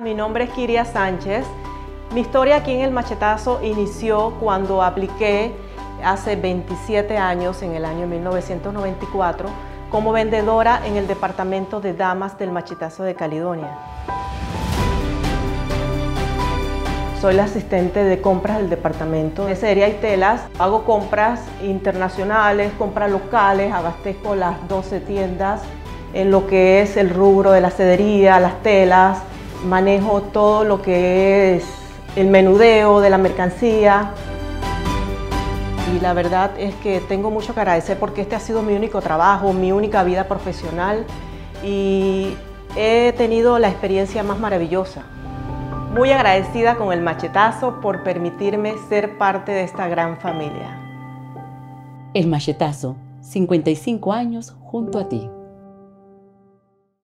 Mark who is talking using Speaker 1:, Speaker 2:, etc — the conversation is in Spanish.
Speaker 1: Mi nombre es Kiria Sánchez. Mi historia aquí en el machetazo inició cuando apliqué hace 27 años, en el año 1994, como vendedora en el departamento de damas del machetazo de Caledonia. Soy la asistente de compras del departamento de serie y telas. Hago compras internacionales, compras locales, abastezco las 12 tiendas en lo que es el rubro de la cedería, las telas, manejo todo lo que es el menudeo de la mercancía. Y la verdad es que tengo mucho que agradecer porque este ha sido mi único trabajo, mi única vida profesional y he tenido la experiencia más maravillosa. Muy agradecida con el machetazo por permitirme ser parte de esta gran familia.
Speaker 2: El machetazo, 55 años junto a ti.